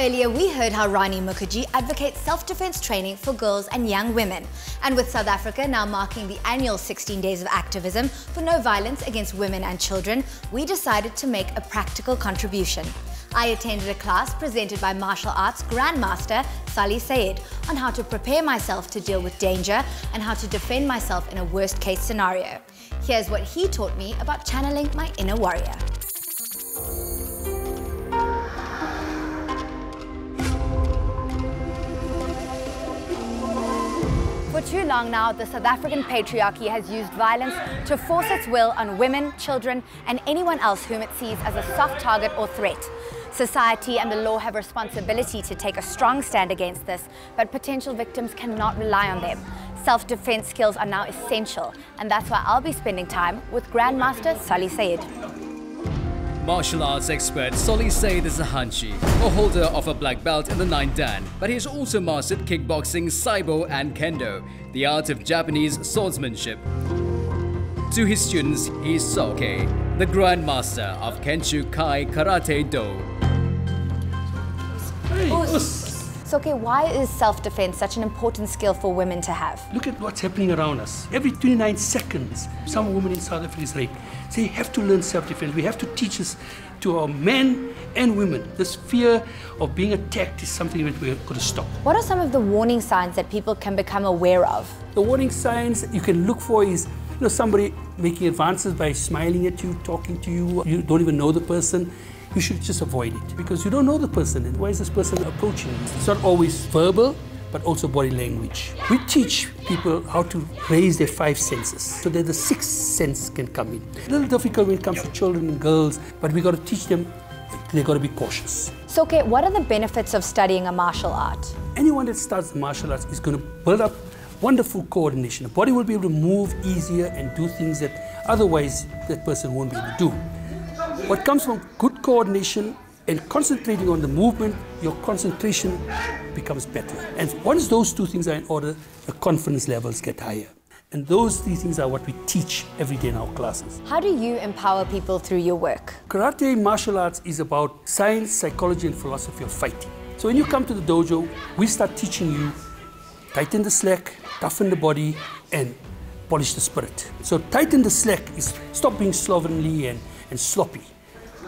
Earlier, we heard how Rani Mukerji advocates self-defense training for girls and young women. And with South Africa now marking the annual 16 days of activism for no violence against women and children, we decided to make a practical contribution. I attended a class presented by martial arts grandmaster Solly Said on how to prepare myself to deal with danger and how to defend myself in a worst case scenario. Here's what he taught me about channeling my inner warrior. For too long now, the South African patriarchy has used violence to force its will on women, children, and anyone else whom it sees as a soft target or threat. Society and the law have responsibility to take a strong stand against this, but potential victims cannot rely on them. Self-defense skills are now essential, and that's why I'll be spending time with Grandmaster Solly Said. Martial arts expert Solly Said is a Hanshi, a holder of a black belt in the Nine Dan, but he has also mastered kickboxing, Saibo and Kendo, the art of Japanese swordsmanship. To his students, he is Soke, the grandmaster of Kenshu Kai Karate Do. So, okay, why is self-defense such an important skill for women to have? Look at what's happening around us. Every 29 seconds, some woman in South Africa is raped. So you have to learn self-defense. We have to teach this to our men and women. This fear of being attacked is something that we're going to stop. What are some of the warning signs that people can become aware of? The warning signs you can look for is you know, somebody making advances by smiling at you, talking to you. You don't even know the person you should just avoid it because you don't know the person and why is this person approaching you? It's not always verbal, but also body language. We teach people how to raise their five senses so that the sixth sense can come in. A little difficult when it comes to children and girls, but we got to teach them they've got to be cautious. So, Kate, what are the benefits of studying a martial art? Anyone that starts martial arts is going to build up wonderful coordination. The body will be able to move easier and do things that otherwise that person won't be able to do. What comes from good coordination and concentrating on the movement, your concentration becomes better. And once those two things are in order, the confidence levels get higher. And those three things are what we teach every day in our classes. How do you empower people through your work? Karate martial arts is about science, psychology, and philosophy of fighting. So when you come to the dojo, we start teaching you tighten the slack, toughen the body, and polish the spirit. So tighten the slack is stop being slovenly and, and sloppy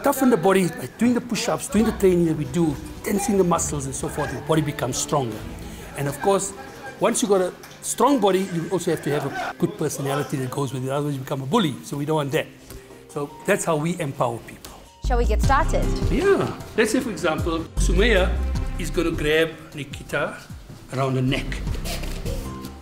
toughen the body by doing the push-ups, doing the training that we do, tensing the muscles and so forth, your body becomes stronger. And of course, once you've got a strong body, you also have to have a good personality that goes with it, otherwise you become a bully, so we don't want that. So that's how we empower people. Shall we get started? Yeah. Let's say, for example, Sumaya is going to grab Nikita around the neck.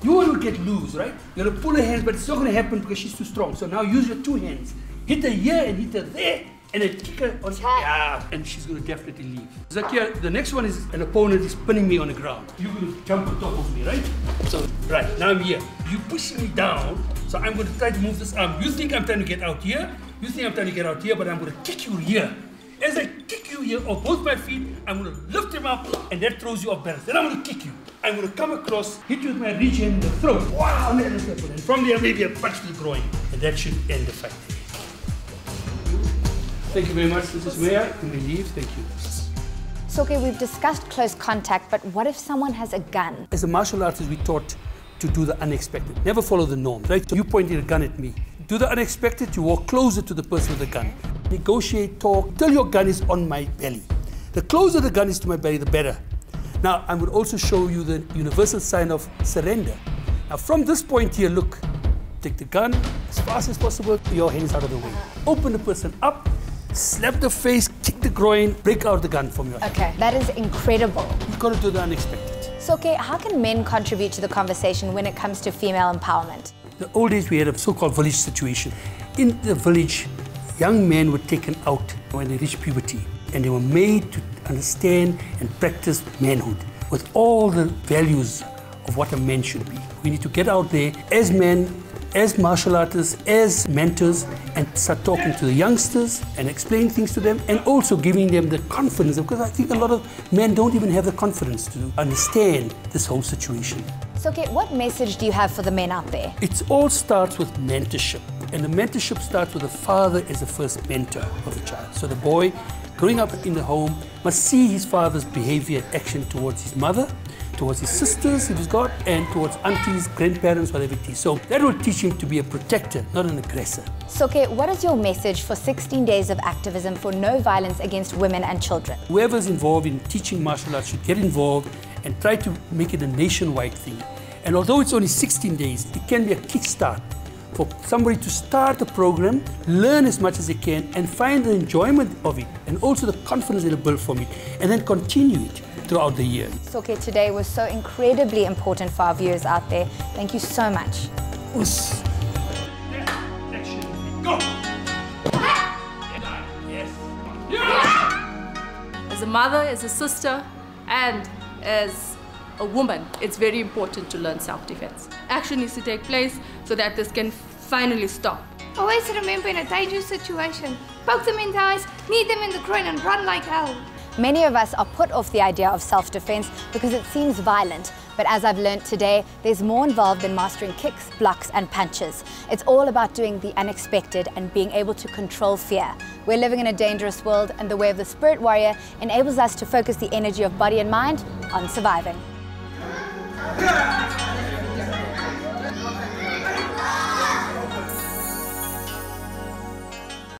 You want to get loose, right? You're going to pull her hands, but it's not going to happen because she's too strong. So now use your two hands. Hit her here and hit her there and a kicker on yeah, and she's going to definitely leave. Zakia, the next one is an opponent is pinning me on the ground. You're to jump on top of me, right? So, right, now I'm here. You push me down, so I'm going to try to move this arm. You think I'm trying to get out here, you think I'm trying to get out here, but I'm going to kick you here. As I kick you here off both my feet, I'm going to lift him up, and that throws you off balance. Then I'm going to kick you. I'm going to come across, hit you with my reach in the throat. Wow, and from there, maybe a punch to the groin. And that should end the fight. Thank you very much, Mrs. Mayor. You may leave. Thank you. So, okay, we've discussed close contact, but what if someone has a gun? As a martial artist, we taught to do the unexpected. Never follow the norm, right? So you pointed a gun at me. Do the unexpected, you walk closer to the person with the gun. Negotiate, talk, till your gun is on my belly. The closer the gun is to my belly, the better. Now, I would also show you the universal sign of surrender. Now, from this point here, look, take the gun as fast as possible, your hands out of the way. Open the person up, slap the face, kick the groin, break out the gun from your hand. Okay, that is incredible. You've got to do the unexpected. So, okay, how can men contribute to the conversation when it comes to female empowerment? The old days we had a so-called village situation. In the village, young men were taken out when they reached puberty and they were made to understand and practice manhood with all the values of what a man should be. We need to get out there as men as martial artists, as mentors, and start talking to the youngsters and explaining things to them, and also giving them the confidence. Because I think a lot of men don't even have the confidence to understand this whole situation. So, okay, what message do you have for the men out there? It all starts with mentorship. And the mentorship starts with the father as the first mentor of the child. So the boy growing up in the home, must see his father's behavior and action towards his mother, towards his sisters if he's got, and towards aunties, grandparents, whatever it is. So that will teach him to be a protector, not an aggressor. Soke, what is your message for 16 days of activism for no violence against women and children? Whoever's involved in teaching martial arts should get involved and try to make it a nationwide thing. And although it's only 16 days, it can be a kickstart for somebody to start a program, learn as much as they can, and find the enjoyment of it, and also the confidence they'll build from it, and then continue it throughout the year. Soke, today was so incredibly important for our viewers out there. Thank you so much. Us. Go! As a mother, as a sister, and as a woman, it's very important to learn self-defense. Action needs to take place so that this can finally stop. Always remember in a dangerous situation, poke them in the eyes, knee them in the groin and run like hell. Many of us are put off the idea of self-defense because it seems violent. But as I've learned today, there's more involved than mastering kicks, blocks and punches. It's all about doing the unexpected and being able to control fear. We're living in a dangerous world and the way of the spirit warrior enables us to focus the energy of body and mind on surviving. Yeah.